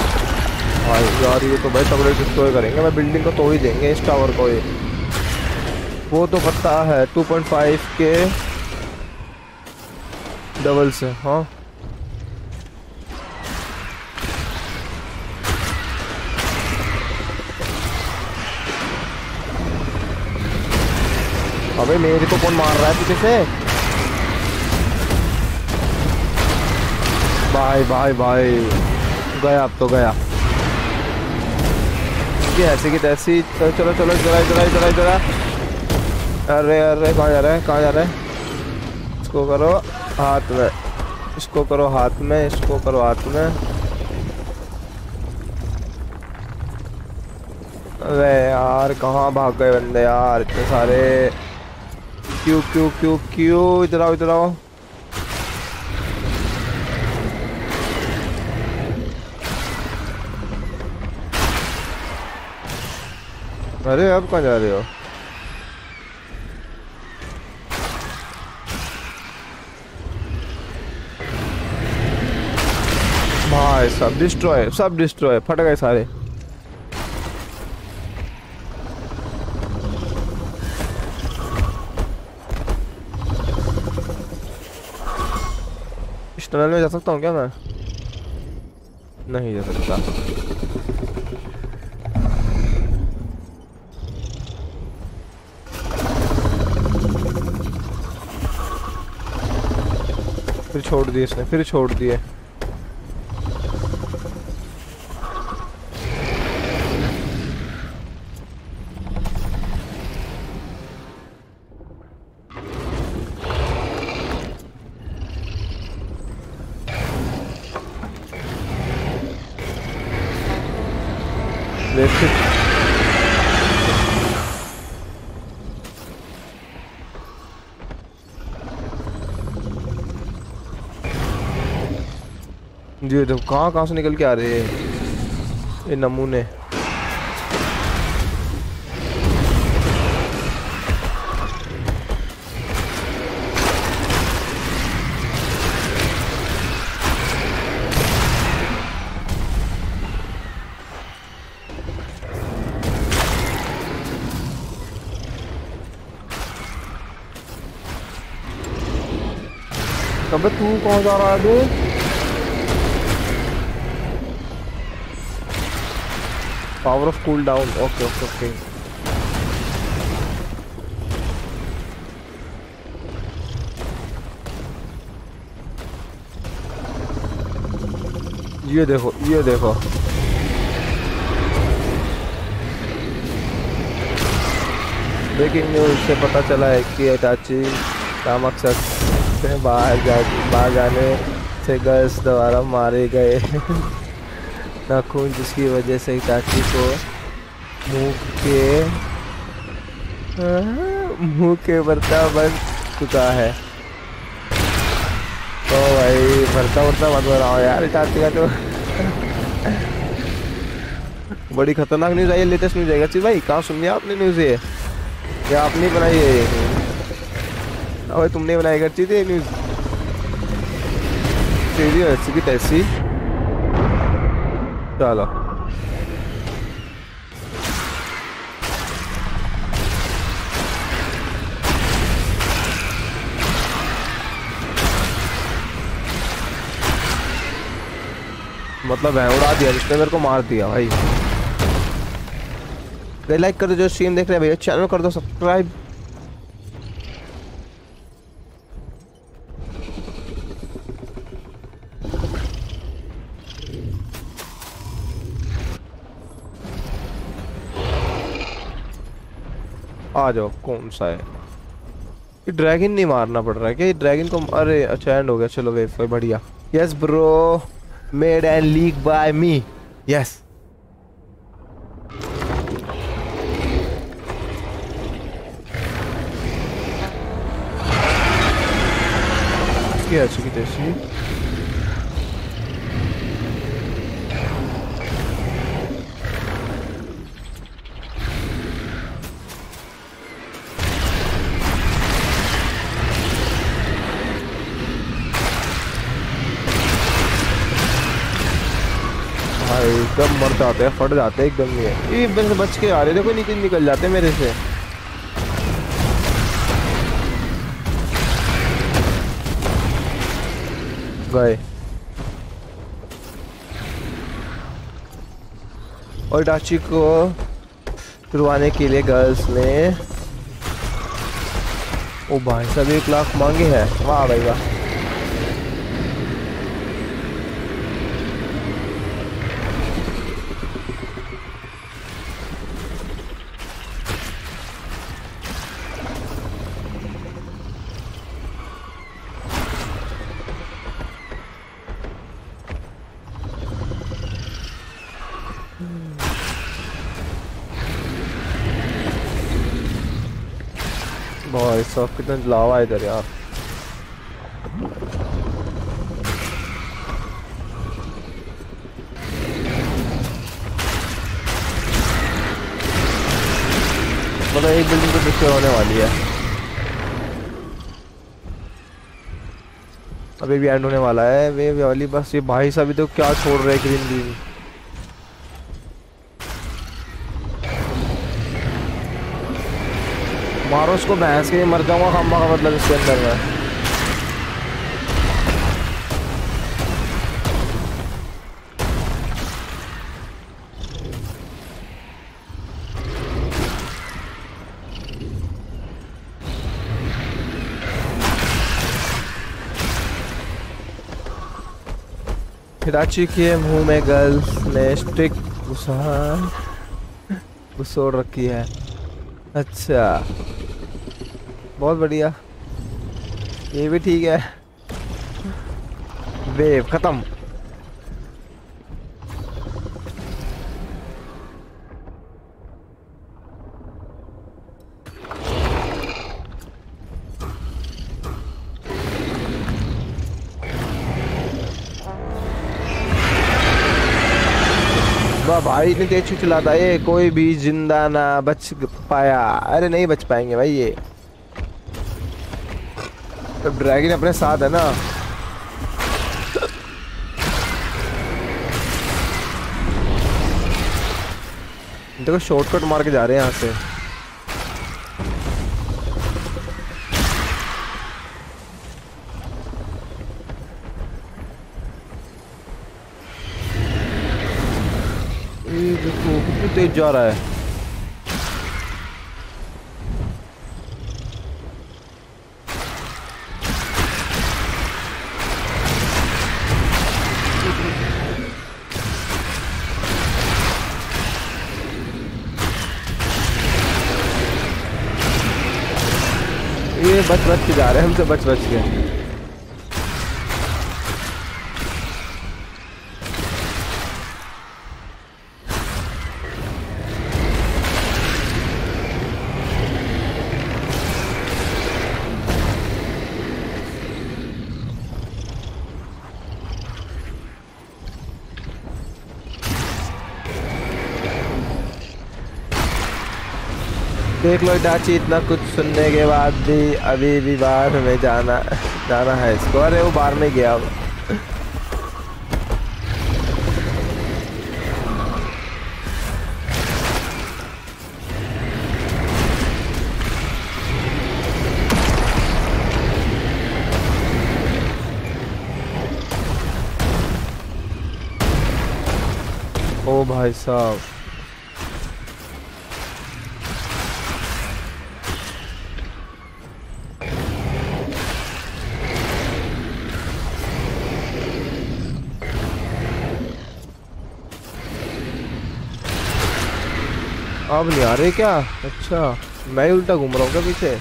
भाई यार ये तो भाई तगड़े डिस्ट्रॉय करेंगे। मैं बिल्डिंग को तोड़ ही देंगे इस टावर को ये। वो तो पता है 2.5 के डबल से हाँ। अबे मेरे को कौन मार रहा है पीछे से? भाई भाई भाई। गया अब तो गया। ये ऐसी की तैसी चलो चलो चलो, जरा जरा जरा जरा। अरे अरे, कहाँ जा रहा है, कहाँ जा रहा है? इसको करो हाथ में, इसको करो हाथ में, इसको करो हाथ में। अरे यार, कहाँ भाग गए बंदे यार, इतने सारे। क्यों क्यों क्यों क्यों, इधर आओ इधर आओ। अरे अब कहाँ जा रहे हो? भाई, सब डिस्ट्रॉय सब डिस्ट्रॉय फट गए सारे। इस टनल में जा सकता हूँ क्या मैं? नहीं जा सकता। फिर छोड़ दिए इसने फिर छोड़ दिए देख फिर जी कहाँ कहाँ से निकल के आ रहे हैं? ये नमूने। तू कहाँ जा रहा है? Bay of cool down okay okay okay ये देखो ये देखो। ब्रेकिंग न्यूज़ से पता चला है कि अटाची का मकसद से बाहर जा, बाहर जाने से गर्ल्स द्वारा मारे गए। नाखून जिसकी वजह से हिटाची को मुँह के मुँह के बर्ता बन चुका है। तो भाई भरता वर्ता मत बनाओ यार हिटाची का तो। बड़ी खतरनाक न्यूज़ आई है लेटेस्ट न्यूज़ आएगा भाई, कहाँ सुन लिया आपने न्यूज़ ये? या आपने बनाई है ये अबे, तुमने बनाई चीज़ ये न्यूज़ तेरी ऐसी की तैसी। चलो मतलब है, उड़ा दिया जिसने, मेरे को मार दिया भाई। लाइक कर दो जो स्ट्रीम देख रहे हैं भैया चैनल कर दो सब्सक्राइब आ जाओ, कौन सा है? ये ड्रैगन नहीं मारना पड़ रहा है क्या? ड्रैगन को, अरे अच्छा एंड हो गया। चलो वे बढ़िया। Yes bro made and leak by me yes क्या है चुकी तेसी भाई एकदम मर जाते हैं, फट जाते हैं एकदम ये। ये बस बच के आ रहे देखो, नीचे निकल जाते मेरे से। गए। और डाची को छुड़वाने के लिए गर्ल्स ने ओ भाई सब एक लाख मांगे हैं। वाह भाई वाह। बहुत कितना लावा इधर यार। मतलब एक बिल्डिंग तो डिस्ट्रॉय होने वाली है। अभी भी एंड होने वाला है। वे वाली बस ये भाई साहब तो क्या छोड़ रहे हैं ग्रीन ग्रीन मारो उसको भैंस के मर जाऊँगा खम्बा का मतलब इसके अंदर में। हिराची के मुँह में गर्ल्स ने स्टिक घुसा घुसोड़ रखी है अच्छा बहुत बढ़िया। ये भी ठीक है। वेव, खत्म। भाई, इतनी तेज चलाता है। कोई भी ज़िंदा ना बच पाया। अरे नहीं बच पाएँगे भाई ये। तो ड्रैगन अपने साथ है ना। देखो शॉर्टकट मार के जा रहे हैं यहाँ से। देखो तेज जा रहा है। बच बच के जा रहे हैं हमसे बच बच के। देख लो इटाची, इतना कुछ सुनने के बाद भी अभी भी बाहर में जाना जाना है इसको। अरे वो बाहर में गया ओ भाई साहब। अब नहीं आ रहे क्या? अच्छा मैं उल्टा घूम रहा हूँ क्या पीछे?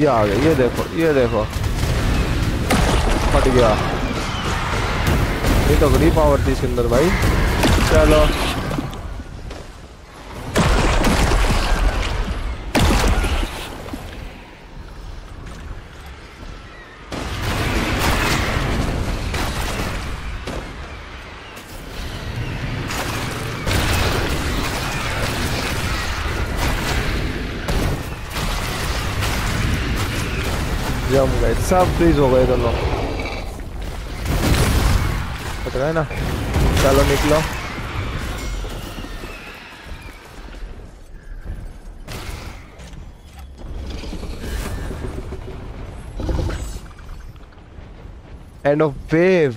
ये आ गए ये देखो ये देखो। फट गया। ये तो बड़ी पावर थी सिंदर भाई। चलो। जम गए सब फ्रीज हो गए दोनों पता है ना चलो निकलो एंड ऑफ़ वेव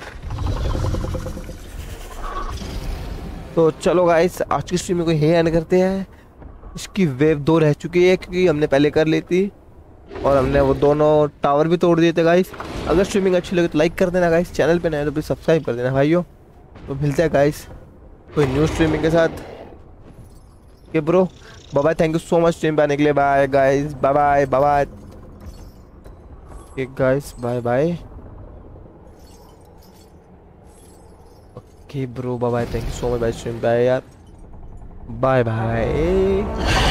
तो चलो गाइस आज की स्ट्रीम में कोई है एंड करते हैं? इसकी वेव दो रह चुकी है, क्योंकि हमने पहले कर ली थी। और हमने वो दोनों टावर भी तोड़ दिए थे गाइस अगर स्ट्रीमिंग अच्छी लगे तो लाइक कर देना गाइस चैनल पे नए तो प्लीज़ सब्सक्राइब कर देना, भाइयों. तो मिलते हैं गाइस कोई न्यू स्ट्रीमिंग के साथ. के bro bye thank you so much stream पे आने के लिए. Bye guys bye bye bye guys bye bye okay bro bye thank you so much bye stream पे यार. Bye bye